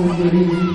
Wolverine.